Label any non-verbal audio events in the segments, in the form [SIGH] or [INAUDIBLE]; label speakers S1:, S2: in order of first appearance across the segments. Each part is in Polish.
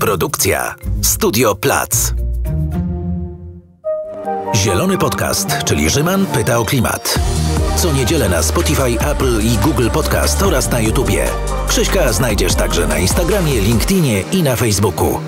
S1: Produkcja Studio Plac. Zielony Podcast, czyli Rzyman pyta o klimat. Co niedzielę na Spotify, Apple i Google Podcast oraz na YouTubie. Krzyśka znajdziesz także na Instagramie, LinkedInie i na Facebooku.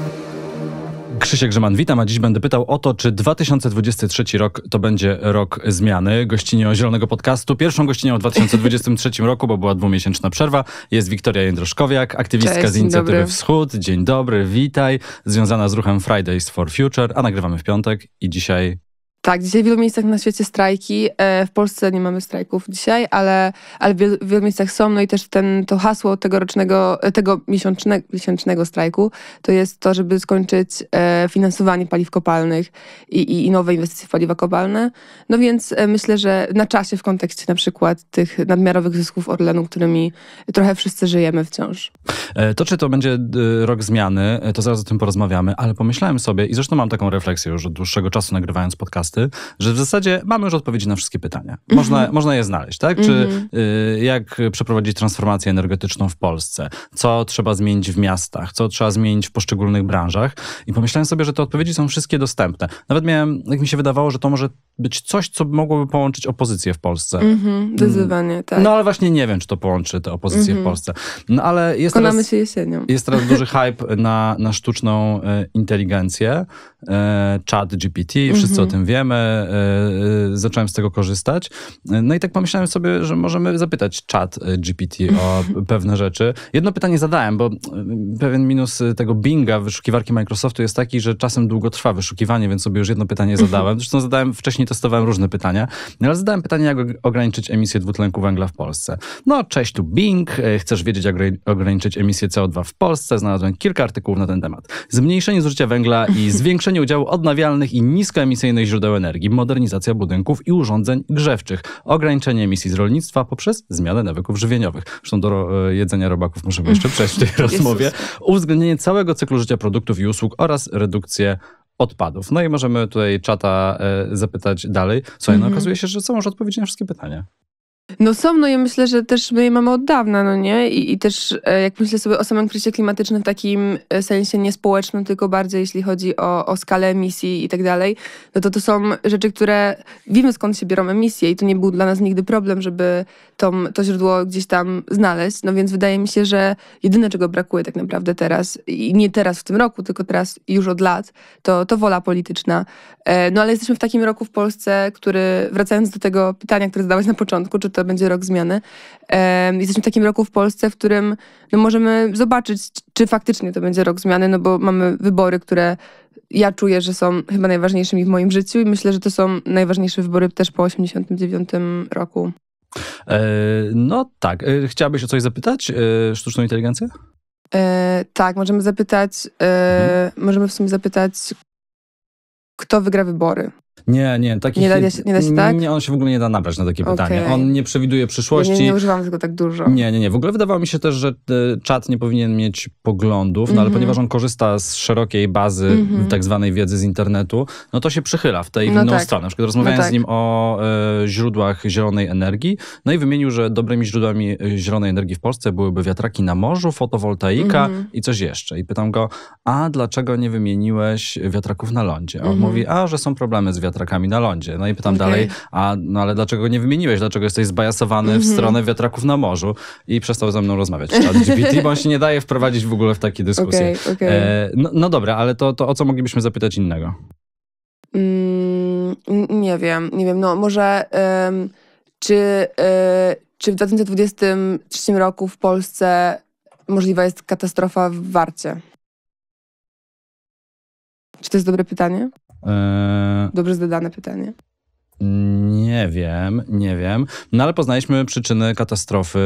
S2: Krzysiek Grzeman, witam, a dziś będę pytał o to, czy 2023 rok to będzie rok zmiany. Gościnią Zielonego Podcastu, pierwszą gościnią w 2023 roku, bo była dwumiesięczna przerwa, jest Wiktoria Jędroszkowiak, aktywistka
S3: Cześć,
S2: z inicjatywy
S3: dobry.
S2: Wschód. Dzień dobry, witaj. Związana z ruchem Fridays for Future, a nagrywamy w piątek i dzisiaj
S3: Tak, dzisiaj w wielu miejscach na świecie strajki. E, W Polsce nie mamy strajków dzisiaj, ale, ale w wielu, w wielu miejscach są. No i też ten, to hasło tegorocznego, e, tego miesięcznego, miesięcznego strajku to jest to, żeby skończyć e, finansowanie paliw kopalnych i, i, i nowe inwestycje w paliwa kopalne. No więc myślę, że na czasie w kontekście na przykład tych nadmiarowych zysków Orlenu, którymi trochę wszyscy żyjemy wciąż.
S2: To, czy to będzie rok zmiany, to zaraz o tym porozmawiamy, ale pomyślałem sobie, i zresztą mam taką refleksję już od dłuższego czasu nagrywając podcasty, że w zasadzie mamy już odpowiedzi na wszystkie pytania. Można, można je znaleźć, tak? Czy
S3: Mhm.
S2: y, jak przeprowadzić transformację energetyczną w Polsce? Co trzeba zmienić w miastach? Co trzeba zmienić w poszczególnych branżach? I pomyślałem sobie, że te odpowiedzi są wszystkie dostępne. Nawet miałem, jak mi się wydawało, że to może być coś, co mogłoby połączyć opozycję w Polsce.
S3: Mhm, zdecydowanie, tak.
S2: No ale właśnie nie wiem, czy to połączy tę opozycję w
S3: Mhm.
S2: Polsce. No ale jest
S3: Przekonamy
S2: teraz...
S3: się jesienią.
S2: Jest teraz duży [LAUGHS] hype na, na sztuczną e, inteligencję, e, chat GPT, wszyscy o tym wiemy, e, e, zacząłem z tego korzystać. No i tak pomyślałem sobie, że możemy zapytać chat e, GPT o [LAUGHS] pewne rzeczy. Jedno pytanie zadałem, bo pewien minus tego Binga, wyszukiwarki Microsoftu jest taki, że czasem długo trwa wyszukiwanie, więc sobie już jedno pytanie zadałem. Zresztą zadałem, wcześniej testowałem różne pytania, no ale zadałem pytanie, jak og- ograniczyć emisję dwutlenku węgla w Polsce. No, cześć, tu Bing. Chcesz wiedzieć, jak ograni- ograniczyć emisję CO2 w Polsce? Znalazłem kilka artykułów na ten temat. Zmniejszenie zużycia węgla i [LAUGHS] zwiększenie udziału odnawialnych i niskoemisyjnych źródeł energii, modernizacja budynków i urządzeń grzewczych, ograniczenie emisji z rolnictwa poprzez zmianę nawyków żywieniowych. Zresztą do e, jedzenia robaków możemy jeszcze przejść w tej [LAUGHS] rozmowie. Uwzględnienie całego cyklu życia produktów i usług oraz redukcję odpadów. No i możemy tutaj czata e, zapytać dalej. Słuchaj, no
S3: Mhm.
S2: okazuje się, że są już odpowiedzi na wszystkie pytania.
S3: No są, no i myślę, że też my je mamy od dawna, no nie? I, i też e, jak myślę sobie o samym kryzysie klimatycznym w takim e, sensie nie społecznym, tylko bardziej jeśli chodzi o, o skalę emisji i tak dalej, no to to są rzeczy, które wiemy skąd się biorą emisje i to nie był dla nas nigdy problem, żeby to, to źródło gdzieś tam znaleźć. No więc wydaje mi się, że jedyne czego brakuje tak naprawdę teraz i nie teraz w tym roku, tylko teraz już od lat, to, to wola polityczna. E, No ale jesteśmy w takim roku w Polsce, który, wracając do tego pytania, które zadałeś na początku, czy to będzie rok zmiany, e, jesteśmy w takim roku w Polsce, w którym no, możemy zobaczyć, czy faktycznie to będzie rok zmiany, no bo mamy wybory, które ja czuję, że są chyba najważniejszymi w moim życiu i myślę, że to są najważniejsze wybory też po 89 roku.
S2: E, no tak. E, chciałabyś o coś zapytać? E, sztuczną inteligencję?
S3: E, tak, możemy zapytać, e, możemy w sumie zapytać, kto wygra wybory.
S2: Nie, nie. Takich,
S3: Nie da się- nie da się tak?
S2: Nie, on się w ogóle nie da nabrać na takie
S3: Okej.
S2: pytanie. On nie przewiduje
S3: Ja
S2: przyszłości.
S3: nie, nie używam tego tak dużo.
S2: Nie, nie, nie. W ogóle wydawało mi się też, że e, czat nie powinien mieć poglądów, no ale
S3: Mhm.
S2: ponieważ on korzysta z szerokiej bazy
S3: Mhm.
S2: tak zwanej wiedzy z internetu, no to się przychyla w tej
S3: No
S2: inną
S3: tak.
S2: stronę. Na przykład rozmawiałem
S3: No
S2: z
S3: tak.
S2: nim o e, źródłach zielonej energii, no i wymienił, że dobrymi źródłami e, zielonej energii w Polsce byłyby wiatraki na morzu, fotowoltaika
S3: Mhm.
S2: i coś jeszcze. I pytam go, a dlaczego nie wymieniłeś wiatraków na lądzie? A on
S3: Mhm.
S2: mówi, a że są problemy z wiatrakami na lądzie. No i pytam
S3: Okej.
S2: dalej, a no ale dlaczego nie wymieniłeś? Dlaczego jesteś zbajasowany w
S3: Mhm.
S2: stronę wiatraków na morzu? I przestał ze mną rozmawiać chat GPT, bo on się nie daje wprowadzić w ogóle w takie dyskusje.
S3: Okej, okej.
S2: E, no, no dobra, ale to, to o co moglibyśmy zapytać innego?
S3: Mm, nie wiem, nie wiem. No może em, czy, e, czy w 2023 roku w Polsce możliwa jest katastrofa w Warcie? Czy to jest dobre pytanie?
S2: E,
S3: Dobrze zadane pytanie.
S2: Nie wiem, nie wiem. No ale poznaliśmy przyczyny katastrofy.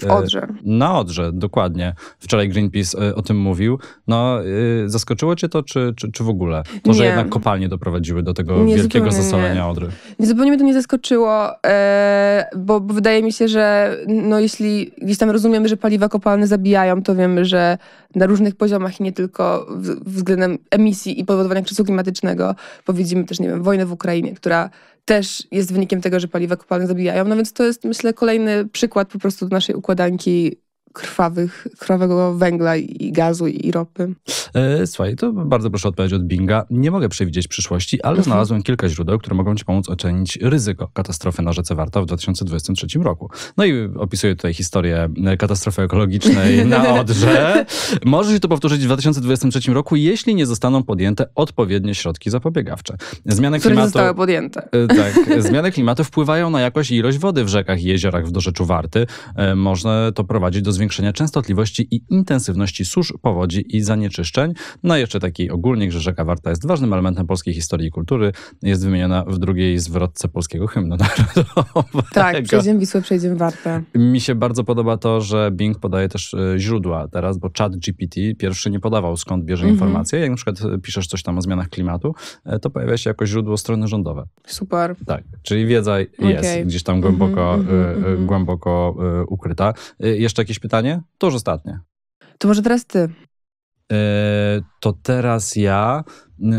S3: W
S2: e,
S3: Odrze.
S2: Na Odrze, dokładnie. Wczoraj Greenpeace e, o tym mówił. No, y, zaskoczyło cię to, czy, czy, czy w ogóle? To, że
S3: Nie.
S2: jednak kopalnie doprowadziły do tego
S3: Nie,
S2: wielkiego zasolenia
S3: nie.
S2: Odry.
S3: Nie, Zupełnie mnie to nie zaskoczyło, e, bo, bo wydaje mi się, że no jeśli gdzieś tam rozumiemy, że paliwa kopalne zabijają, to wiemy, że na różnych poziomach i nie tylko względem emisji i powodowania kryzysu klimatycznego, bo widzimy też, nie wiem, wojnę w Ukrainie, która też jest wynikiem tego, że paliwa kopalne zabijają. No więc to jest, myślę, kolejny przykład po prostu naszej układanki krwawych, krwawego węgla i gazu i ropy.
S2: E, słuchaj, to bardzo proszę odpowiedzieć od Binga. Nie mogę przewidzieć przyszłości, ale mhm. znalazłem kilka źródeł, które mogą ci pomóc ocenić ryzyko katastrofy na rzece Warta w 2023 roku. No i opisuję tutaj historię katastrofy ekologicznej na [LAUGHS] Odrze. Może się to powtórzyć w 2023 roku, jeśli nie zostaną podjęte odpowiednie środki zapobiegawcze.
S3: Zmiany które klimatu, zostały podjęte.
S2: E, tak, [LAUGHS] zmiany klimatu wpływają na jakość i ilość wody w rzekach i jeziorach w dorzeczu Warty. E, można to prowadzić do zwiększenia częstotliwości i intensywności susz, powodzi i zanieczyszczeń. No i jeszcze taki ogólnik, że rzeka Warta jest ważnym elementem polskiej historii i kultury. Jest wymieniona w drugiej zwrotce polskiego hymnu [LAUGHS] narodowego.
S3: Tak, przejdziemy Wisłę, przejdziemy Wartę.
S2: Mi się bardzo podoba to, że Bing podaje też e, źródła teraz, bo chat GPT pierwszy nie podawał skąd bierze -hmm. informacje. Jak na przykład piszesz coś tam o zmianach klimatu, e, to pojawia się jako źródło strony rządowe.
S3: Super.
S2: Tak, czyli wiedza jest okay. gdzieś tam głęboko, mm -hmm, głęboko ukryta. Jeszcze jakieś pytanie? To już ostatnie.
S3: To może teraz ty.
S2: E, to teraz ja.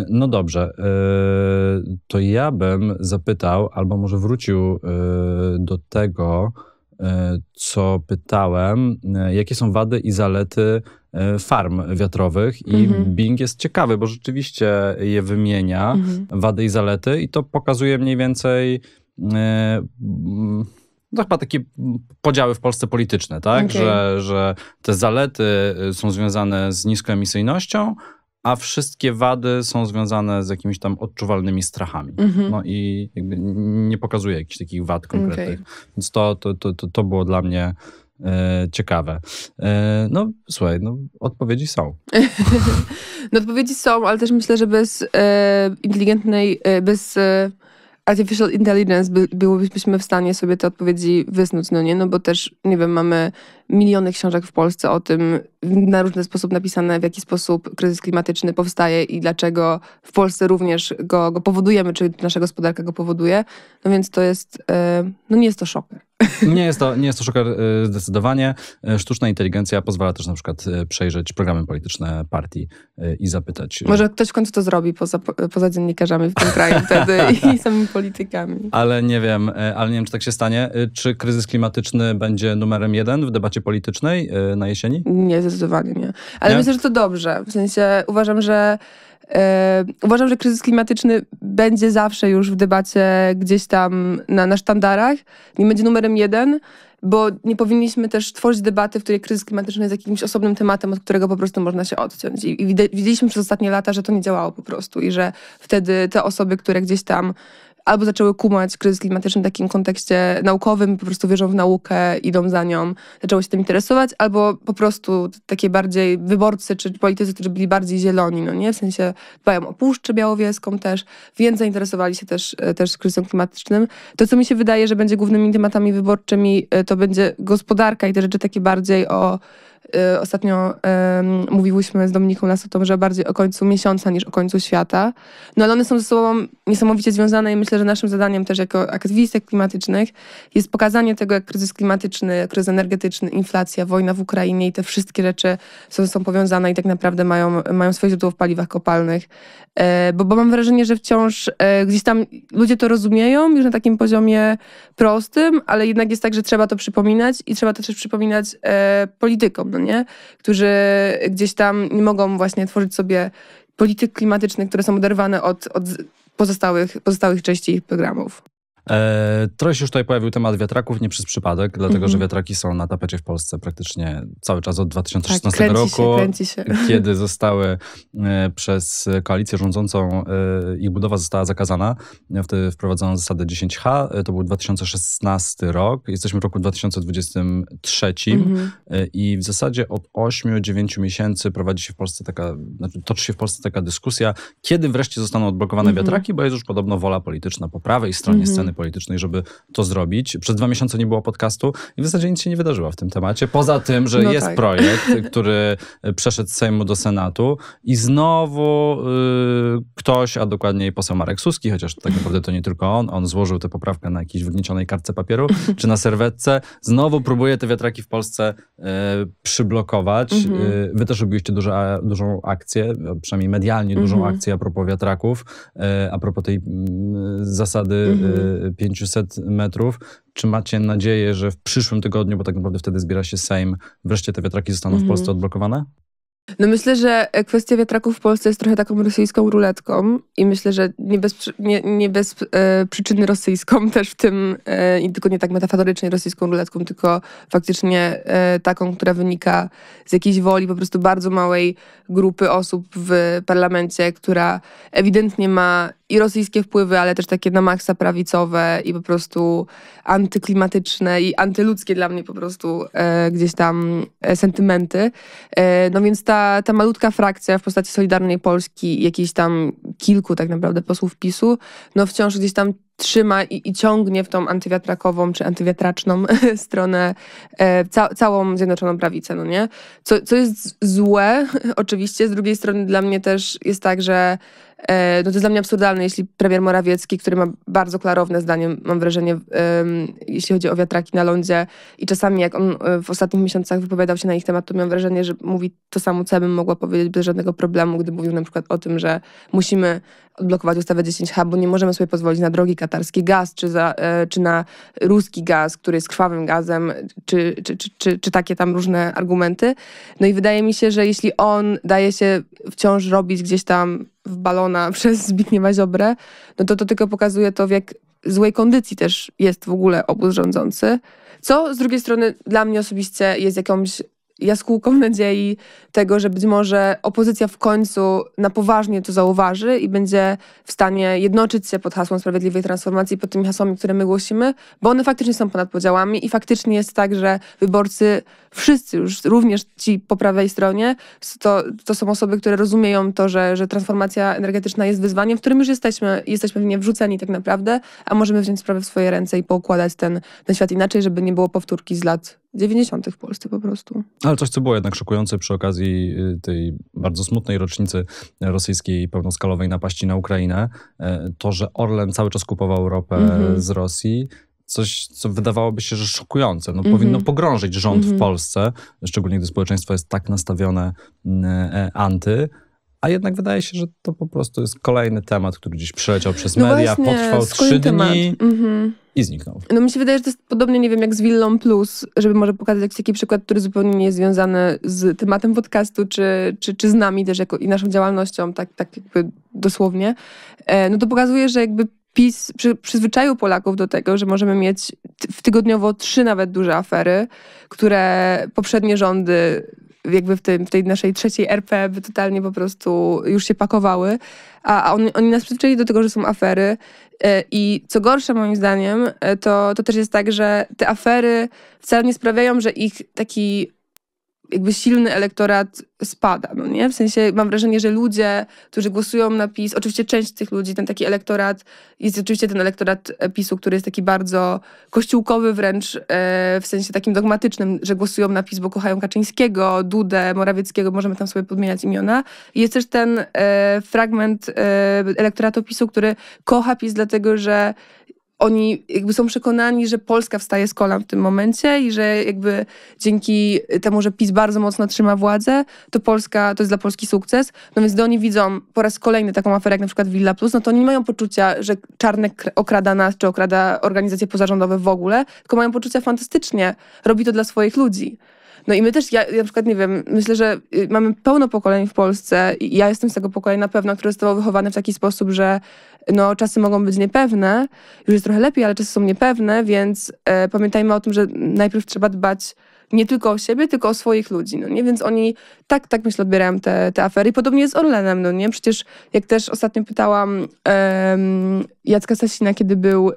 S2: No dobrze, e, to ja bym zapytał, albo może wrócił e, do tego, co pytałem, jakie są wady i zalety farm wiatrowych i mhm. Bing jest ciekawy, bo rzeczywiście je wymienia, mhm. wady i zalety i to pokazuje mniej więcej no chyba takie podziały w Polsce polityczne, tak? Okay. Że, że te zalety y, są związane z niskoemisyjnością, a wszystkie wady są związane z jakimiś tam odczuwalnymi strachami. Mm -hmm. No i nie pokazuje jakichś takich wad konkretnych. Okay. Więc to, to, to, to było dla mnie e, ciekawe. E, no słuchaj, no, odpowiedzi są. [LAUGHS]
S3: no odpowiedzi są, ale też myślę, że bez e, inteligentnej, bez artificial intelligence by, byłybyśmy w stanie sobie te odpowiedzi wysnuć, no nie? No bo też, nie wiem, mamy miliony książek w Polsce o tym, na różny sposób napisane, w jaki sposób kryzys klimatyczny powstaje i dlaczego w Polsce również go, go powodujemy, czy nasza gospodarka go powoduje. No więc to jest, e, no nie jest to szoker. [LAUGHS]
S2: Nie jest to, nie jest to szoker e, zdecydowanie. E, sztuczna inteligencja pozwala też na przykład przejrzeć programy polityczne partii i zapytać.
S3: Może ktoś w końcu to zrobi poza, poza dziennikarzami w tym [LAUGHS] kraju wtedy i samymi politykami.
S2: Ale nie wiem, ale nie wiem, czy tak się stanie. Czy kryzys klimatyczny będzie numerem jeden w debacie politycznej y, na jesieni?
S3: Nie, zdecydowanie nie. Ale nie? myślę, że to dobrze. W sensie uważam, że e, uważam, że kryzys klimatyczny będzie zawsze już w debacie gdzieś tam na, na sztandarach. Nie będzie numerem jeden, bo nie powinniśmy też tworzyć debaty, w której kryzys klimatyczny jest jakimś osobnym tematem, od którego po prostu można się odciąć. I, i widzieliśmy przez ostatnie lata, że to nie działało po prostu i że wtedy te osoby, które gdzieś tam albo zaczęły kumać kryzys klimatyczny w takim kontekście naukowym, po prostu wierzą w naukę, idą za nią, zaczęły się tym interesować, albo po prostu takie bardziej wyborcy czy politycy, którzy byli bardziej zieloni, no nie? W sensie dbają o Puszczę Białowieską też, więc zainteresowali się też, e, też kryzysem klimatycznym. To, co mi się wydaje, że będzie głównymi tematami wyborczymi, e, to będzie gospodarka i te rzeczy takie bardziej o ostatnio um, mówiłyśmy z Dominiką Lasotą, że bardziej o końcu miesiąca niż o końcu świata. No ale one są ze sobą niesamowicie związane i myślę, że naszym zadaniem też jako aktywistek klimatycznych jest pokazanie tego, jak kryzys klimatyczny, kryzys energetyczny, inflacja, wojna w Ukrainie i te wszystkie rzeczy są, są powiązane i tak naprawdę mają, mają swoje źródło w paliwach kopalnych. E, bo, bo mam wrażenie, że wciąż e, gdzieś tam ludzie to rozumieją już na takim poziomie prostym, ale jednak jest tak, że trzeba to przypominać i trzeba to też przypominać e, politykom, no nie? Którzy gdzieś tam nie mogą właśnie tworzyć sobie polityk klimatycznych, które są oderwane od, od pozostałych, pozostałych części ich programów.
S2: E, trochę się już tutaj pojawił temat wiatraków, nie przez przypadek, dlatego mm -hmm. że wiatraki są na tapecie w Polsce praktycznie cały czas od 2016 tak, roku,
S3: się, [LAUGHS]
S2: kiedy zostały e, przez koalicję rządzącą, e, ich budowa została zakazana. Wtedy wprowadzono zasadę 10H, e, to był 2016 rok, jesteśmy w roku 2023 mm -hmm. i w zasadzie od 8-9 miesięcy prowadzi się w Polsce taka, znaczy toczy się w Polsce taka dyskusja, kiedy wreszcie zostaną odblokowane mm -hmm. wiatraki, bo jest już podobno wola polityczna po prawej stronie mhm. Sceny politycznej, żeby to zrobić. Przez dwa miesiące nie było podcastu i w zasadzie nic się nie wydarzyło w tym temacie. Poza tym, że no jest tak. projekt, [LAUGHS] który przeszedł z Sejmu do Senatu i znowu y, ktoś, a dokładniej poseł Marek Suski, chociaż tak naprawdę to nie tylko on, on złożył tę poprawkę na jakiejś wygniecionej kartce papieru [LAUGHS] czy na serwetce, znowu próbuje te wiatraki w Polsce y, przyblokować. Mhm. Y, wy też robiliście dużo, dużą akcję, przynajmniej medialnie dużą mhm. akcję a propos wiatraków, a propos tej mm, zasady y, 500 metrów. Czy macie nadzieję, że w przyszłym tygodniu, bo tak naprawdę wtedy zbiera się Sejm, wreszcie te wiatraki zostaną w Polsce odblokowane?
S3: No myślę, że kwestia wiatraków w Polsce jest trochę taką rosyjską ruletką i myślę, że nie bez, nie, nie bez e, przyczyny rosyjską [LAUGHS] też w tym, e, i tylko nie tak metaforycznie rosyjską ruletką, tylko faktycznie e, taką, która wynika z jakiejś woli po prostu bardzo małej grupy osób w parlamencie, która ewidentnie ma i rosyjskie wpływy, ale też takie na maksa prawicowe i po prostu antyklimatyczne i antyludzkie dla mnie po prostu e, gdzieś tam e, sentymenty. E, no więc ta, ta malutka frakcja w postaci Solidarnej Polski, jakichś tam kilku tak naprawdę posłów PiSu, no wciąż gdzieś tam trzyma i, i, ciągnie w tą antywiatrakową czy antywiatraczną [LAUGHS] stronę e, ca całą Zjednoczoną Prawicę, no nie? Co, co jest złe, [LAUGHS] oczywiście, z drugiej strony dla mnie też jest tak, że no to jest dla mnie absurdalne, jeśli premier Morawiecki, który ma bardzo klarowne zdanie, mam wrażenie, jeśli chodzi o wiatraki na lądzie i czasami jak on e, w ostatnich miesiącach wypowiadał się na ich temat, to miałem wrażenie, że mówi to samo, co ja bym mogła powiedzieć bez żadnego problemu, gdy mówił na przykład o tym, że musimy odblokować ustawę 10H, bo nie możemy sobie pozwolić na drogi katarski gaz, czy, za, e, czy na ruski gaz, który jest krwawym gazem, czy, czy, czy, czy, czy takie tam różne argumenty. No i wydaje mi się, że jeśli on daje się wciąż robić gdzieś tam w balona [LAUGHS] przez Zbigniewa Ziobrę, no to to tylko pokazuje to, w jak złej kondycji też jest w ogóle obóz rządzący. Co z drugiej strony dla mnie osobiście jest jakąś jaskółką [LAUGHS] nadziei tego, że być może opozycja w końcu na poważnie to zauważy i będzie w stanie jednoczyć się pod hasłem sprawiedliwej transformacji, pod tymi hasłami, które my głosimy, bo one faktycznie są ponad podziałami i faktycznie jest tak, że wyborcy, wszyscy już, również ci po prawej stronie, to, to są osoby, które rozumieją to, że, że transformacja energetyczna jest wyzwaniem, w którym już jesteśmy, jesteśmy w nie wrzuceni tak naprawdę, a możemy wziąć sprawę w swoje ręce i poukładać ten, ten świat inaczej, żeby nie było powtórki z lat 90. w Polsce po prostu.
S2: Ale coś, co było jednak szokujące przy okazji y, tej bardzo smutnej rocznicy rosyjskiej pełnoskalowej napaści na Ukrainę, e, to, że Orlen cały czas kupował ropę mm -hmm. z Rosji, coś, co wydawałoby się, że szokujące. No, mm -hmm. Powinno pogrążyć rząd mm -hmm. w mhm. Polsce, szczególnie gdy społeczeństwo jest tak nastawione e, anty. A jednak wydaje się, że to po prostu jest kolejny temat, który gdzieś przeleciał przez no media, właśnie, potrwał trzy dni. Mm -hmm i zniknął.
S3: No mi się wydaje, że to jest podobnie, nie wiem, jak z Willą Plus, żeby może pokazać jakiś taki przykład, który zupełnie nie jest związany z tematem podcastu, czy, czy, czy z nami też jako, i naszą działalnością, tak, tak jakby dosłownie. E, no to pokazuje, że jakby PiS przy, przyzwyczaił Polaków do tego, że możemy mieć w tygodniowo trzy nawet duże afery, które poprzednie rządy jakby w, tym, w tej naszej trzeciej RP by totalnie po prostu już się pakowały, a, a oni, oni nas przyzwyczaili do tego, że są afery. E, i co gorsza moim zdaniem, e, to, to też jest tak, że te afery wcale nie sprawiają, że ich taki jakby silny elektorat spada, no nie? W sensie mam wrażenie, że ludzie, którzy głosują na PiS, oczywiście część z tych ludzi, ten taki elektorat, jest oczywiście ten elektorat PiSu, który jest taki bardzo kościółkowy wręcz, e, w sensie takim dogmatycznym, że głosują na PiS, bo kochają Kaczyńskiego, Dudę, Morawieckiego, możemy tam sobie podmieniać imiona. Jest też ten e, fragment e, elektoratu PiSu, który kocha PiS dlatego, że oni jakby są przekonani, że Polska wstaje z kolan w tym momencie i że jakby dzięki temu, że PiS bardzo mocno trzyma władzę, to Polska, to jest dla Polski sukces. No więc gdy oni widzą po raz kolejny taką aferę jak na przykład Villa Plus, no to oni nie mają poczucia, że Czarnek okrada nas, czy okrada organizacje pozarządowe w ogóle, tylko mają poczucia fantastycznie. Robi to dla swoich ludzi. No i my też, ja na przykład, nie wiem, myślę, że y, mamy pełno pokoleń w Polsce i ja jestem z tego pokolenia na pewno, które zostało wychowane w taki sposób, że no, czasy mogą być niepewne, już jest trochę lepiej, ale czasy są niepewne, więc e, pamiętajmy o tym, że najpierw trzeba dbać nie tylko o siebie, tylko o swoich ludzi, no nie? Więc oni tak, tak myślę, odbierają te, te afery. I podobnie jest z Orlenem, no nie? Przecież jak też ostatnio pytałam um, Jacka Sasina, kiedy był e,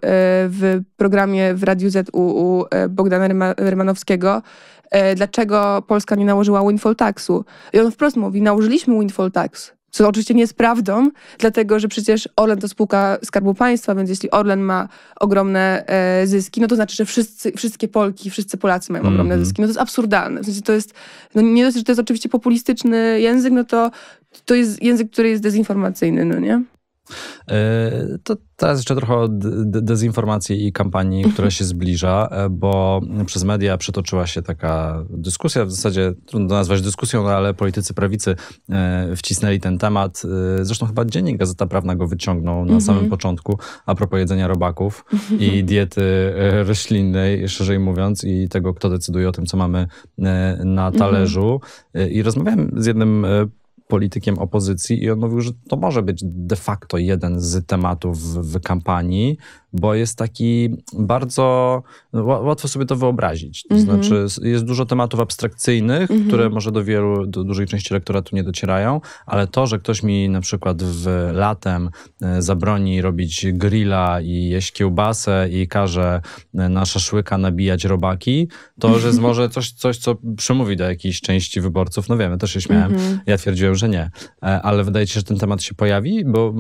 S3: w programie w Radiu Z u, u e, Bogdana Rymanowskiego, e, dlaczego Polska nie nałożyła windfall taxu. I on wprost mówi, nałożyliśmy windfall tax, co oczywiście nie jest prawdą, dlatego że przecież Orlen to spółka Skarbu Państwa, więc jeśli Orlen ma ogromne e, zyski, no to znaczy, że wszyscy, wszystkie Polki, wszyscy Polacy mają ogromne mm -hmm. zyski. No to jest absurdalne. W sensie to jest, no nie dosyć, że to jest oczywiście populistyczny język, no to to jest język, który jest dezinformacyjny, no nie?
S2: E, to teraz jeszcze trochę o dezinformacji i kampanii, która się zbliża, e, bo przez media przetoczyła się taka dyskusja, w zasadzie trudno nazwać dyskusją, no ale politycy prawicy e, wcisnęli ten temat. Zresztą chyba Dziennik Gazeta Prawna go wyciągnął na samym mhm. początku a propos jedzenia robaków i diety roślinnej, szerzej mówiąc, i tego, kto decyduje o tym, co mamy na talerzu. I rozmawiałem z jednym politykiem opozycji i on mówił, że to może być de facto jeden z tematów w, kampanii, bo jest taki bardzo łatwo sobie to wyobrazić. To mm -hmm. znaczy, jest dużo tematów abstrakcyjnych, mm -hmm. które może do wielu, do dużej części elektoratu nie docierają, ale to, że ktoś mi na przykład w latem e, zabroni robić grilla i jeść kiełbasę i każe e, na szaszłyka nabijać robaki, to że jest [LAUGHS] może coś, coś, co przemówi do jakiejś części wyborców. No wiemy, też się śmiałem. Mm -hmm. Ja twierdziłem, że nie. E, ale wydaje się, że ten temat się pojawi? Bo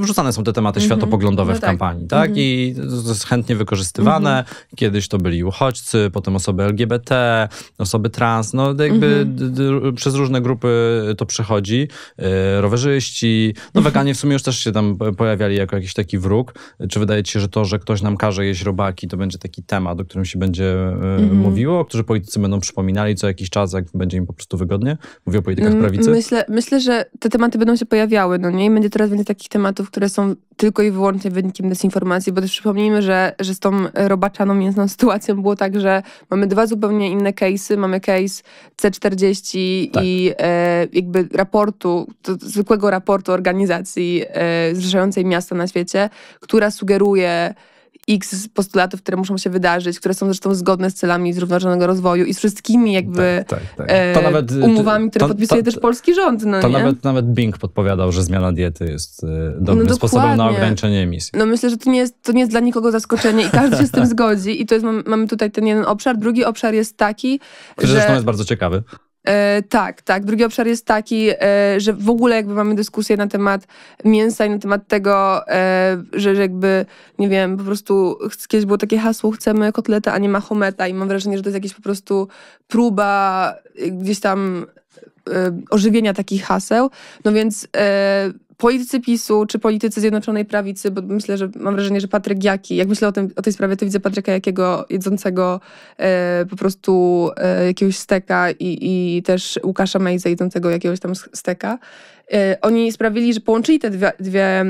S2: wrzucane są te tematy mhm. światopoglądowe no w tak. kampanii tak? Mhm. I to jest chętnie wykorzystywane. Mhm. Kiedyś to byli uchodźcy, potem osoby LGBT, osoby trans, no jakby mhm. przez różne grupy to przechodzi. E, rowerzyści, no weganie w sumie już też się tam pojawiali jako jakiś taki wróg. Czy wydaje ci się, że to, że ktoś nam każe jeść robaki, to będzie taki temat, o którym się będzie e, mhm. mówiło, o którym politycy będą przypominali co jakiś czas, jak będzie im po prostu wygodnie? Mówię o politykach prawicy.
S3: Myślę, myślę, że te tematy będą się pojawiały, no nie? I będzie coraz więcej takich tematów, które są tylko i wyłącznie wynikiem dezinformacji, bo też przypomnijmy, że, że z tą robaczaną mięsną sytuacją było tak, że mamy dwa zupełnie inne case'y. Mamy case C40 tak. i e, jakby raportu, zwykłego raportu organizacji e, zrzeszającej miasta na świecie, która sugeruje x postulatów, które muszą się wydarzyć, które są zresztą zgodne z celami zrównoważonego rozwoju i z wszystkimi jakby tak, tak, tak. E, nawet, umowami, które to, podpisuje to, też polski rząd. No
S2: to nawet, nawet Bing podpowiadał, że zmiana diety jest e, dobrym no sposobem na ograniczenie emisji.
S3: No myślę, że to nie, jest, to nie jest dla nikogo zaskoczenie i każdy się z tym [LAUGHS] zgodzi i to jest, mamy tutaj ten jeden obszar. Drugi obszar jest taki,
S2: Który że... zresztą jest bardzo ciekawy.
S3: E, tak, tak. Drugi obszar jest taki, e, że w ogóle jakby mamy dyskusję na temat mięsa i na temat tego, e, że, jakby, nie wiem, po prostu kiedyś było takie hasło, chcemy kotleta, a nie mahometa i mam wrażenie, że to jest jakaś po prostu próba gdzieś tam ożywienia takich haseł. No więc politycy PiSu czy politycy Zjednoczonej Prawicy, bo myślę, że mam wrażenie, że Patryk Jaki, jak myślę o, tym, o tej sprawie, to widzę Patryka Jakiego jedzącego e, po prostu e, jakiegoś steka i, i też Łukasza Mejza jedzącego jakiegoś tam steka. E, oni sprawili, że połączyli te dwie, dwie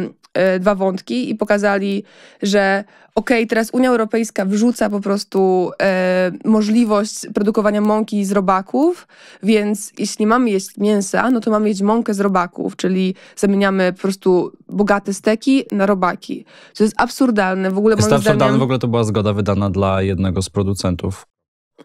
S3: dwa wątki i pokazali, że okej, okay, teraz Unia Europejska wrzuca po prostu e, możliwość produkowania mąki z robaków, więc jeśli mamy jeść mięsa, no to mamy jeść mąkę z robaków, czyli zamieniamy po prostu bogate steki na robaki. To jest absurdalne. W ogóle
S2: jest absurdalne, zdaniem... w ogóle to była zgoda wydana dla jednego z producentów.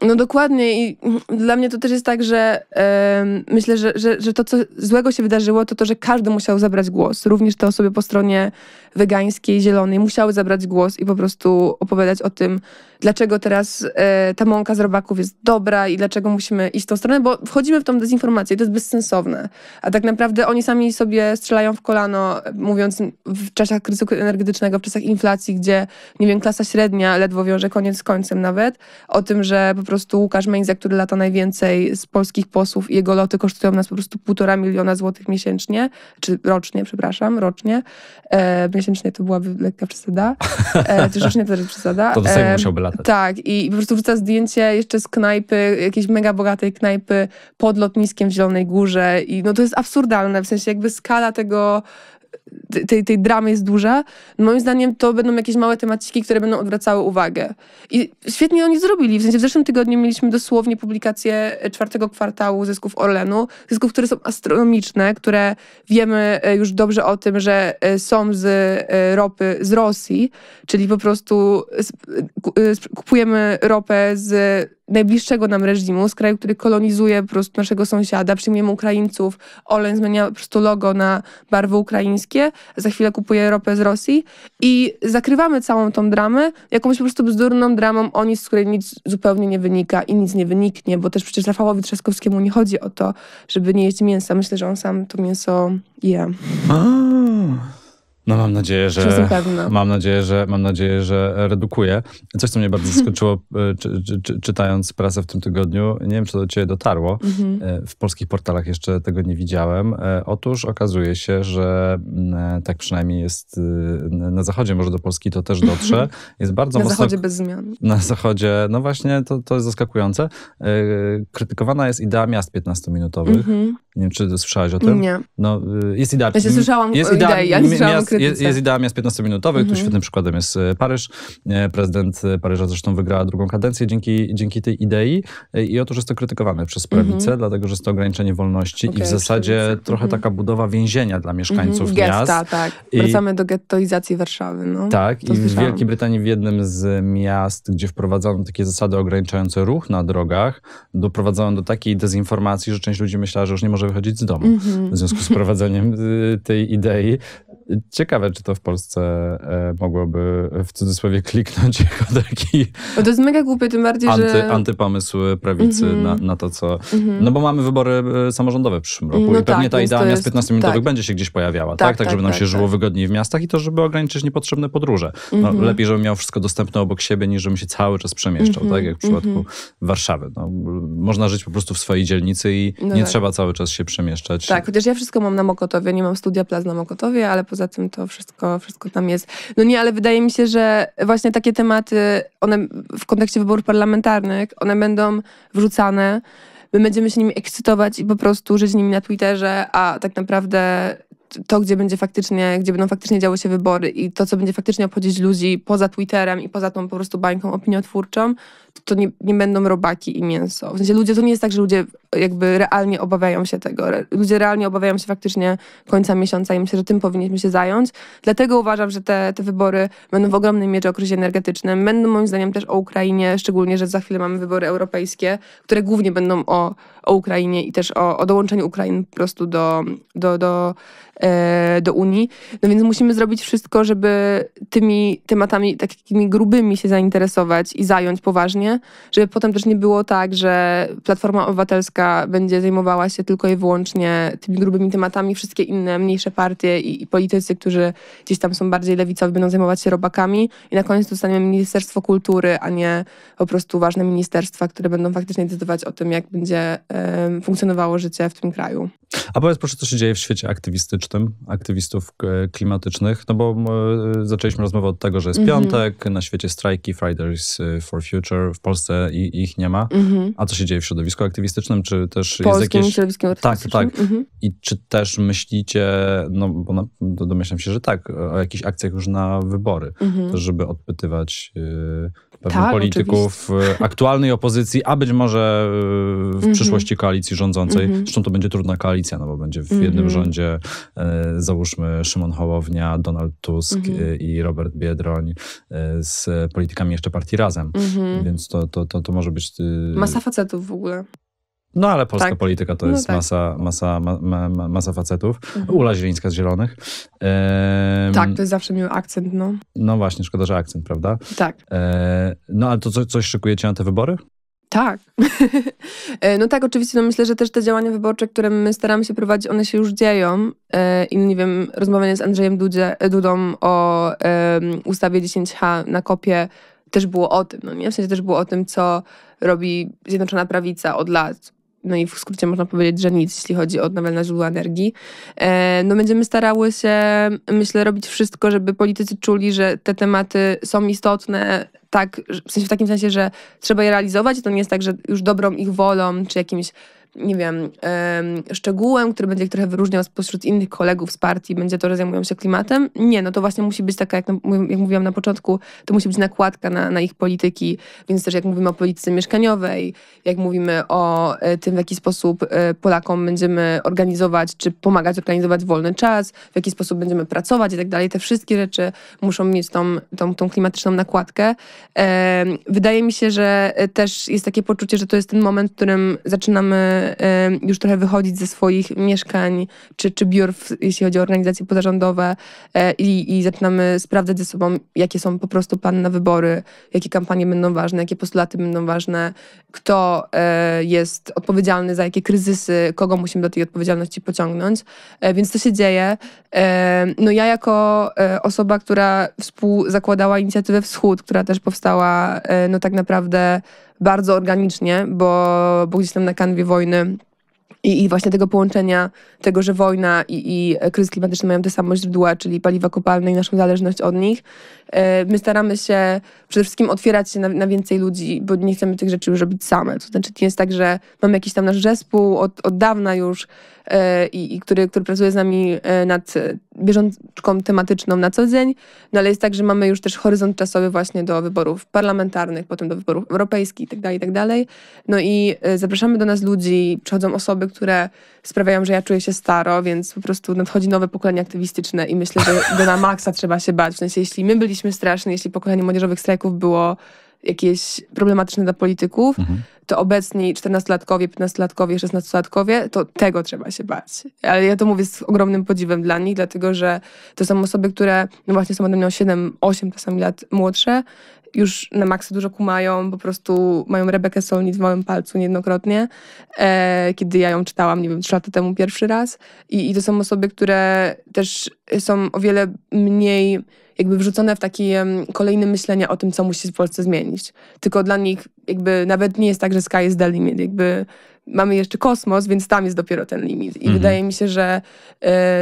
S3: No dokładnie i dla mnie to też jest tak, że yy, myślę, że, że, że to, co złego się wydarzyło, to to, że każdy musiał zabrać głos. Również te osoby po stronie wegańskiej, zielonej musiały zabrać głos i po prostu opowiadać o tym, dlaczego teraz e, ta mąka z robaków jest dobra i dlaczego musimy iść w tą stronę, bo wchodzimy w tą dezinformację i to jest bezsensowne. A tak naprawdę oni sami sobie strzelają w kolano, mówiąc w czasach kryzysu energetycznego, w czasach inflacji, gdzie, nie wiem, klasa średnia ledwo wiąże koniec z końcem nawet, o tym, że po prostu Łukasz Mejza, który lata najwięcej z polskich posłów i jego loty kosztują nas po prostu półtora miliona złotych miesięcznie, czy rocznie, przepraszam, rocznie. E, miesięcznie to byłaby lekka przesada. E, czy [LAUGHS] rocznie to jest przesada.
S2: To do Sejmu e, musiałby latać.
S3: Tak, i po prostu wrzuca zdjęcie jeszcze z knajpy, jakiejś mega bogatej knajpy pod lotniskiem w Zielonej Górze i no to jest absurdalne, w sensie jakby skala tego tej, tej dramy jest duża, moim zdaniem to będą jakieś małe temaciki, które będą odwracały uwagę. I świetnie oni zrobili. W sensie w zeszłym tygodniu mieliśmy dosłownie publikację czwartego kwartału zysków Orlenu. Zysków, które są astronomiczne, które wiemy e, już dobrze o tym, że e, są z e, ropy z Rosji, czyli po prostu kupujemy ropę z najbliższego nam reżimu, z kraju, który kolonizuje po prostu naszego sąsiada, przyjmujemy Ukraińców, Olen zmienia po prostu logo na barwy ukraińskie, za chwilę kupuje ropę z Rosji i zakrywamy całą tą dramę jakąś po prostu bzdurną dramą o nic, z której nic zupełnie nie wynika i nic nie wyniknie, bo też przecież Rafałowi Trzaskowskiemu nie chodzi o to, żeby nie jeść mięsa. Myślę, że on sam to mięso je.
S2: No mam nadzieję, że mam nadzieję, że mam nadzieję, że redukuje. Coś, co mnie bardzo [LAUGHS] zaskoczyło, e, czy, czy, czy, czytając prasę w tym tygodniu, nie wiem, czy to do ciebie dotarło.
S3: Mhm.
S2: E, W polskich portalach jeszcze tego nie widziałem. E, Otóż okazuje się, że mm, tak przynajmniej jest na zachodzie, może do Polski to też dotrze. [LAUGHS] Jest bardzo
S3: Na
S2: mocno
S3: zachodzie bez zmian.
S2: na zachodzie, no właśnie, to, to jest zaskakujące. Krytykowana jest idea miast 15-minutowych.
S3: Mhm.
S2: Nie wiem, czy słyszałaś o tym?
S3: Nie.
S2: No, y, jest idea.
S3: Ja się słyszałam
S2: jest idea,
S3: idei, ja
S2: miast, jest, jest idea miast 15-minutowych. Tu
S3: Mhm.
S2: świetnym przykładem jest e, Paryż. E, Prezydent e, Paryża zresztą wygrała drugą kadencję dzięki, dzięki tej idei. E, I otóż jest to krytykowane przez prawicę,
S3: Mhm.
S2: dlatego że jest to ograniczenie wolności i
S3: Okej,
S2: w zasadzie
S3: prawica.
S2: trochę
S3: Mhm.
S2: taka budowa więzienia dla mieszkańców
S3: Mhm.
S2: miast.
S3: Gesta, tak.
S2: I-
S3: Wracamy do gettoizacji Warszawy. No.
S2: Tak,
S3: To
S2: i w
S3: słyszałam.
S2: Wielkiej Brytanii w jednym z miast, gdzie wprowadzono takie zasady ograniczające ruch na drogach, doprowadzono do takiej dezinformacji, że część ludzi myślała, że już nie może wychodzić z domu
S3: Mhm.
S2: w związku z prowadzeniem y, tej idei. Ciekawe, czy to w Polsce e, mogłoby w cudzysłowie kliknąć [LAUGHS] jako taki
S3: Bo to jest mega głupie, tym bardziej,
S2: anty,
S3: że...
S2: antypomysł prawicy
S3: Mhm.
S2: na, na to, co...
S3: Mhm.
S2: No bo mamy wybory e, samorządowe w przyszłym roku
S3: No
S2: i pewnie
S3: tak,
S2: ta
S3: więc
S2: idea miast
S3: jest-
S2: 15-minutowych
S3: tak.
S2: będzie się gdzieś pojawiała, tak?
S3: Tak,
S2: Tak,
S3: tak,
S2: żeby nam
S3: tak,
S2: się żyło
S3: tak.
S2: wygodniej w miastach i to, żeby ograniczyć niepotrzebne podróże. No,
S3: Mhm.
S2: Lepiej, żebym miał wszystko dostępne obok siebie, niż żebym się cały czas przemieszczał,
S3: Mhm,
S2: tak? Jak w przypadku
S3: mhm.
S2: Warszawy. No, można żyć po prostu w swojej dzielnicy i
S3: No
S2: nie trzeba cały czas się przemieszczać.
S3: Tak, chociaż ja wszystko mam na Mokotowie, nie mam studia plac na Mokotowie, ale poza tym to wszystko, wszystko tam jest. No nie, ale wydaje mi się, że właśnie takie tematy, one w kontekście wyborów parlamentarnych, one będą wrzucane, my będziemy się nimi ekscytować i po prostu żyć nimi na Twitterze, a tak naprawdę to, gdzie będzie faktycznie, gdzie będą faktycznie działy się wybory i to, co będzie faktycznie obchodzić ludzi poza Twitterem i poza tą po prostu bańką opiniotwórczą, to, nie, nie będą robaki i mięso. W sensie ludzie, to nie jest tak, że ludzie jakby realnie obawiają się tego. Ludzie realnie obawiają się faktycznie końca miesiąca i myślę, że tym powinniśmy się zająć. Dlatego uważam, że te, te wybory będą w ogromnej mierze o kryzysie energetycznym. Będą moim zdaniem też o Ukrainie, szczególnie, że za chwilę mamy wybory europejskie, które głównie będą o, o Ukrainie i też o, o dołączeniu Ukrainy po prostu do, do, do, e, do Unii. No więc musimy zrobić wszystko, żeby tymi tematami takimi grubymi się zainteresować i zająć poważnie, żeby potem też nie było tak, że Platforma Obywatelska będzie zajmowała się tylko i wyłącznie tymi grubymi tematami, wszystkie inne mniejsze partie i, i politycy, którzy gdzieś tam są bardziej lewicowi, będą zajmować się robakami i na koniec dostaniemy Ministerstwo Kultury, a nie po prostu ważne ministerstwa, które będą faktycznie decydować o tym, jak będzie em, funkcjonowało życie w tym kraju.
S2: A powiedz proszę, co się dzieje w świecie aktywistycznym, aktywistów e, klimatycznych, no bo e, zaczęliśmy rozmowę od tego, że jest
S3: Mhm.
S2: piątek, na świecie strajki, Fridays for Future, w Polsce i, ich nie ma.
S3: Mhm.
S2: A co się dzieje w środowisku aktywistycznym? Czy też jest
S3: Polskim
S2: jakieś...
S3: środowiskiem
S2: Tak, tak.
S3: Mhm.
S2: I czy też myślicie, no bo na, do- domyślam się, że tak, o jakichś akcjach już na wybory,
S3: Mhm.
S2: żeby odpytywać y, pewnych
S3: Tak,
S2: polityków y, aktualnej opozycji, a być może y, w
S3: Mhm.
S2: przyszłości koalicji rządzącej.
S3: Mhm.
S2: Zresztą to będzie trudna koalicja, no bo będzie w jednym
S3: Mhm.
S2: rządzie y, załóżmy Szymon Hołownia, Donald Tusk
S3: Mhm.
S2: y, i Robert Biedroń z politykami jeszcze partii Razem. Więc to, to, to, to może być...
S3: Masa facetów w ogóle.
S2: No ale polska
S3: Tak.
S2: polityka to
S3: No
S2: jest
S3: tak.
S2: masa, masa, ma, ma, ma- masa facetów.
S3: Mhm.
S2: Ula Zielińska z Zielonych. Ehm,
S3: Tak, to jest zawsze miły akcent, no.
S2: No właśnie, szkoda, że akcent, prawda?
S3: Tak.
S2: Eee, no ale to co, coś szykujecie na te wybory?
S3: Tak. [LAUGHS] E, no tak, oczywiście, no myślę, że też te działania wyborcze, które my staramy się prowadzić, one się już dzieją. E, I nie wiem, rozmawianie z Andrzejem Dudzie, Dudą o em, ustawie 10H na kopie też było o tym, no nie? W sensie też było o tym, co robi Zjednoczona Prawica od lat. No i w skrócie można powiedzieć, że nic, jeśli chodzi o odnawialne źródła energii. E, no będziemy starały się, myślę, robić wszystko, żeby politycy czuli, że te tematy są istotne, tak, w sensie w takim sensie, że trzeba je realizować. To nie jest tak, że już dobrą ich wolą, czy jakimś, nie wiem, em, szczegółem, który będzie ich trochę wyróżniał spośród innych kolegów z partii, będzie to, że zajmują się klimatem. Nie, no to właśnie musi być taka, jak, jak mówiłam na początku, to musi być nakładka na, na ich polityki, więc też jak mówimy o polityce mieszkaniowej, jak mówimy o e, tym, w jaki sposób e, Polakom będziemy organizować, czy pomagać organizować wolny czas, w jaki sposób będziemy pracować i tak dalej, te wszystkie rzeczy muszą mieć tą, tą, tą klimatyczną nakładkę. Wydaje mi się, że e, też jest takie poczucie, że to jest ten moment, w którym zaczynamy już trochę wychodzić ze swoich mieszkań czy, czy biur, jeśli chodzi o organizacje pozarządowe e, i, i zaczynamy sprawdzać ze sobą, jakie są po prostu plany na wybory, jakie kampanie będą ważne, jakie postulaty będą ważne, kto e, jest odpowiedzialny za jakie kryzysy, kogo musimy do tej odpowiedzialności pociągnąć. Więc to się dzieje. No ja jako osoba, która współzakładała inicjatywę Wschód, która też powstała no tak naprawdę bardzo organicznie, bo, bo gdzieś tam na kanwie wojny i, I, właśnie tego połączenia, tego, że wojna i, i kryzys klimatyczny mają te same źródła, czyli paliwa kopalne i naszą zależność od nich. E, my staramy się przede wszystkim otwierać się na, na, więcej ludzi, bo nie chcemy tych rzeczy już robić same. To znaczy, nie jest tak, że mamy jakiś tam nasz zespół od, od dawna już, E, i, i który, który pracuje z nami e, nad bieżączką tematyczną na co dzień, no ale jest tak, że mamy już też horyzont czasowy właśnie do wyborów parlamentarnych, potem do wyborów europejskich itd., tak itd. Tak no i zapraszamy do nas ludzi, przychodzą osoby, które sprawiają, że ja czuję się staro, więc po prostu nadchodzi nowe pokolenie aktywistyczne i myślę, że do na maksa trzeba się bać. W sensie, jeśli my byliśmy straszni, jeśli pokolenie młodzieżowych strajków było jakieś problematyczne dla polityków, mhm. to obecni 14-latkowie, 15-latkowie, 16-latkowie, to tego trzeba się bać. Ale ja to mówię z ogromnym podziwem dla nich, dlatego że to są osoby, które no właśnie są ode mnie o 7, 8 czasami lat młodsze, już na maksa dużo kumają, po prostu mają Rebekę Solnit w małym palcu niejednokrotnie, e, kiedy ja ją czytałam, nie wiem, trzy lata temu pierwszy raz. I, I to są osoby, które też są o wiele mniej jakby wrzucone w takie kolejne myślenie o tym, co musi w Polsce zmienić. Tylko dla nich jakby nawet nie jest tak, że sky is the limit. Jakby mamy jeszcze kosmos, więc tam jest dopiero ten limit. I mhm. wydaje mi się, że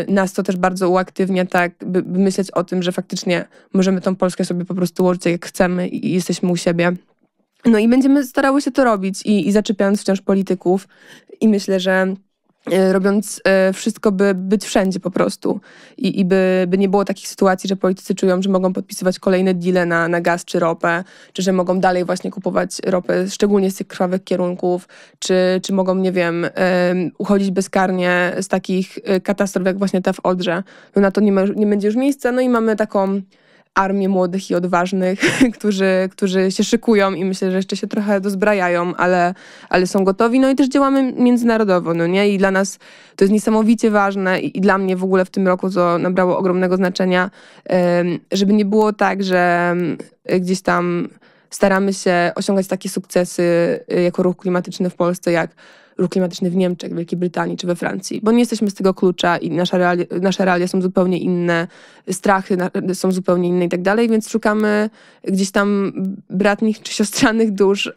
S3: y, nas to też bardzo uaktywnia, tak, by, by, myśleć o tym, że faktycznie możemy tą Polskę sobie po prostu ułożyć jak chcemy i, jesteśmy u siebie. No i będziemy starały się to robić i, i zaczepiając wciąż polityków. I myślę, że robiąc e, wszystko, by być wszędzie po prostu i, i by, by nie było takich sytuacji, że politycy czują, że mogą podpisywać kolejne deale na, na gaz czy ropę, czy że mogą dalej właśnie kupować ropę, szczególnie z tych krwawych kierunków, czy, czy mogą, nie wiem, uchodzić bezkarnie z takich e, katastrof, jak właśnie ta w Odrze. No na to nie, ma, nie będzie już miejsca, no i mamy taką armię młodych i odważnych, [LAUGHS] którzy, którzy się szykują i myślę, że jeszcze się trochę dozbrajają, ale, ale są gotowi. No i też działamy międzynarodowo, no nie? I dla nas to jest niesamowicie ważne i, i dla mnie w ogóle w tym roku to nabrało ogromnego znaczenia, żeby nie było tak, że gdzieś tam staramy się osiągać takie sukcesy y, jako ruch klimatyczny w Polsce, jak ruch klimatyczny w Niemczech, Wielkiej Brytanii czy we Francji, bo nie jesteśmy z tego klucza i nasze realia, nasze realia są zupełnie inne, strachy są zupełnie inne i tak dalej, więc szukamy gdzieś tam bratnich czy siostrzanych dusz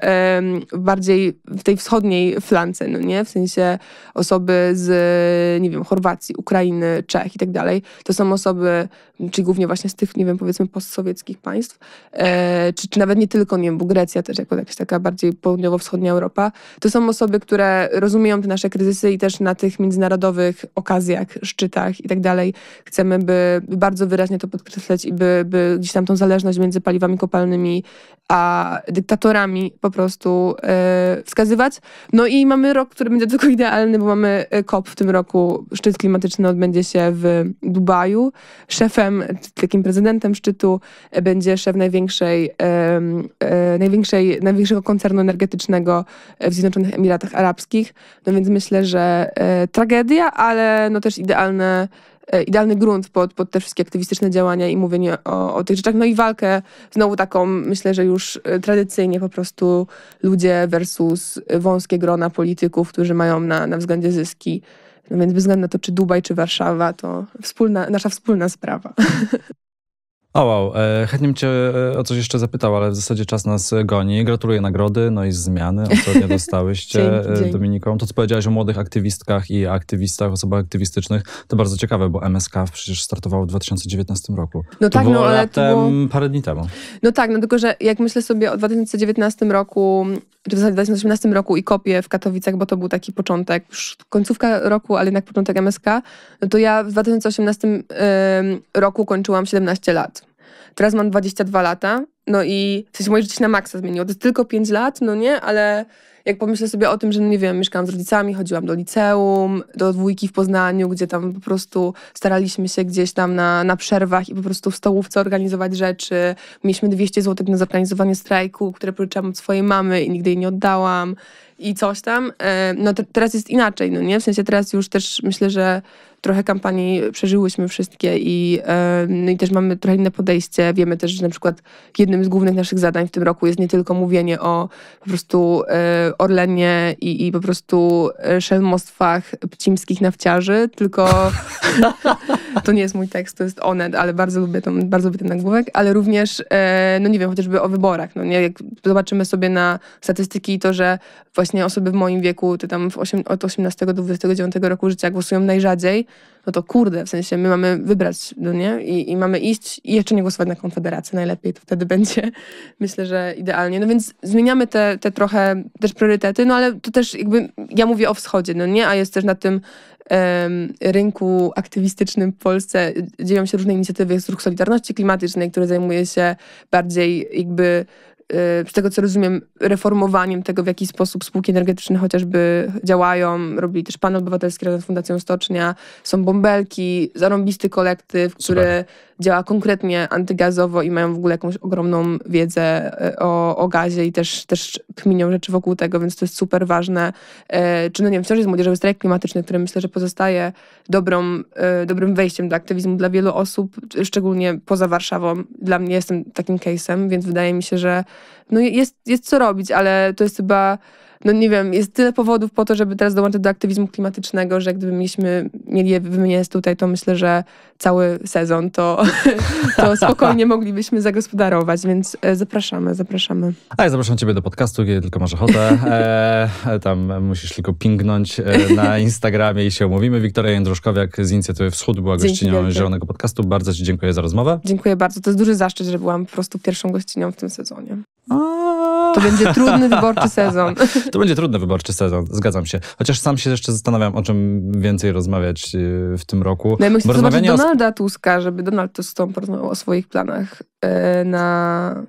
S3: bardziej w tej wschodniej flance, no nie? W sensie osoby z, nie wiem, Chorwacji, Ukrainy, Czech i tak dalej. To są osoby, czy głównie właśnie z tych, nie wiem, powiedzmy postsowieckich państw, e, czy, czy nawet nie tylko, nie wiem, bo Grecja też jako jakaś taka bardziej południowo-wschodnia Europa. To są osoby, które rozumieją te nasze kryzysy i też na tych międzynarodowych okazjach, szczytach i tak dalej chcemy, by, bardzo wyraźnie to podkreślać i by, by gdzieś tam tą zależność między paliwami kopalnymi a dyktatorami po prostu e, wskazywać. No i mamy rok, który będzie tylko idealny, bo mamy e, COP w tym roku. Szczyt klimatyczny odbędzie się w Dubaju. Szefem, takim prezydentem szczytu e, będzie szef największej, największej, największego koncernu energetycznego w Zjednoczonych Emiratach Arabskich. No więc myślę, że tragedia, ale no też idealne E, idealny grunt pod, pod te wszystkie aktywistyczne działania i mówienie o, o tych rzeczach. No i walkę znowu taką, myślę, że już e, tradycyjnie po prostu ludzie versus wąskie grona polityków, którzy mają na, na względzie zyski. No więc bez względu na to, czy Dubaj, czy Warszawa, to wspólna, nasza wspólna sprawa. [LAUGHS]
S2: O wow, e, chętnie bym cię e, o coś jeszcze zapytał, ale w zasadzie czas nas goni. Gratuluję nagrody, no i zmiany, o co dostałyście dzięki, Dominiką. To, co powiedziałeś o młodych aktywistkach i aktywistach, osobach aktywistycznych, to bardzo ciekawe, bo MSK przecież startowało w 2019 roku. No to tak, no ale to było... parę dni temu.
S3: No tak, no tylko, że jak myślę sobie o 2019 roku, czy w zasadzie 2018 roku i kopię w Katowicach, bo to był taki początek, już końcówka roku, ale jednak początek MSK, no to ja w 2018 y, roku kończyłam 17 lat. Teraz mam 22 lata, no i w sensie moje życie się na maksa zmieniło. To jest tylko 5 lat, no nie, ale jak pomyślę sobie o tym, że no nie wiem, mieszkałam z rodzicami, chodziłam do liceum, do dwójki w Poznaniu, gdzie tam po prostu staraliśmy się gdzieś tam na, na przerwach i po prostu w stołówce organizować rzeczy. Mieliśmy 200 zł na zorganizowanie strajku, które pożyczałam od swojej mamy i nigdy jej nie oddałam. i coś tam. E, no te, teraz jest inaczej, no nie? W sensie teraz już też myślę, że trochę kampanii przeżyłyśmy wszystkie i, e, no i też mamy trochę inne podejście. Wiemy też, że na przykład jednym z głównych naszych zadań w tym roku jest nie tylko mówienie o po prostu e, Orlenie i, i po prostu e, szelmostwach pcimskich nawciarzy, tylko [LAUGHS] to nie jest mój tekst, to jest Onet, ale bardzo lubię, tą, bardzo lubię ten nagłówek, ale również, no nie wiem, chociażby o wyborach. No nie? Jak zobaczymy sobie na statystyki to, że właśnie osoby w moim wieku, ty tam 8, od 18 do 29 roku życia głosują najrzadziej, no to kurde, w sensie my mamy wybrać, no nie? I, I mamy iść i jeszcze nie głosować na Konfederację najlepiej, to wtedy [LAUGHS] będzie, myślę, że idealnie. No więc zmieniamy te, te trochę też priorytety, no ale to też jakby, ja mówię o wschodzie, no nie? A jest też na tym rynku aktywistycznym w Polsce dzieją się różne inicjatywy, jest ruch Solidarności Klimatycznej, który zajmuje się bardziej jakby z tego co rozumiem, reformowaniem tego, w jaki sposób spółki energetyczne chociażby działają. Robili też panel obywatelski razem z Fundacją Stocznia. Są bąbelki, zarąbisty kolektyw, który Super. Działa konkretnie antygazowo i mają w ogóle jakąś ogromną wiedzę e, o, o gazie i też, też kminią rzeczy wokół tego, więc to jest super ważne. E, czy no nie wiem, wciąż jest młodzieżowy strajk klimatyczny, który myślę, że pozostaje dobrą, e, dobrym wejściem do aktywizmu dla wielu osób, szczególnie poza Warszawą. Dla mnie jestem takim case'em, więc wydaje mi się, że no jest, jest co robić, ale to jest chyba no nie wiem, jest tyle powodów po to, żeby teraz dołączyć do aktywizmu klimatycznego, że gdyby mieliśmy, mieli je wymieniać tutaj, to myślę, że cały sezon to, [LAUGHS] to spokojnie moglibyśmy zagospodarować, więc e, zapraszamy, zapraszamy.
S2: A ja zapraszam ciebie do podcastu, kiedy tylko masz ochotę. [LAUGHS] E, tam musisz tylko pingnąć e, na Instagramie i się umówimy. Wiktoria Jędruszkowiak z Inicjatywy Wschód była gościnią Zielonego Podcastu. Bardzo ci dziękuję za rozmowę.
S3: Dziękuję bardzo. To jest duży zaszczyt, że byłam po prostu pierwszą gościnią w tym sezonie. To będzie trudny wyborczy sezon. [LAUGHS]
S2: To będzie trudny wyborczy sezon, zgadzam się. Chociaż sam się jeszcze zastanawiam, o czym więcej rozmawiać y, w tym roku.
S3: No ja myślę, rozmawianie o... Donalda Tuska, żeby Donald Tusk porozmawiał o swoich planach y, na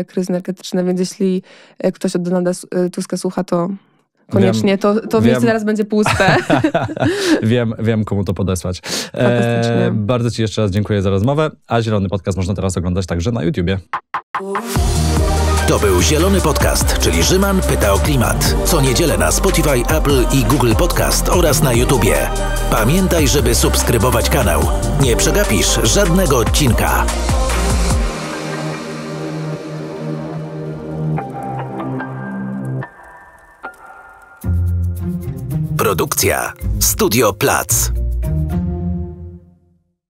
S3: y, kryzys energetyczny, więc jeśli ktoś od Donalda Tuska słucha, to Koniecznie, wiem, to, to wiem, miejsce zaraz będzie puste. [LAUGHS]
S2: wiem, wiem, komu to podesłać. E, bardzo Ci jeszcze raz dziękuję za rozmowę, a Zielony Podcast można teraz oglądać także na YouTubie.
S1: To był Zielony Podcast, czyli Rzyman pyta o klimat. Co niedzielę na Spotify, Apple i Google Podcast oraz na YouTubie. Pamiętaj, żeby subskrybować kanał. Nie przegapisz żadnego odcinka. Produkcja Studio Plac.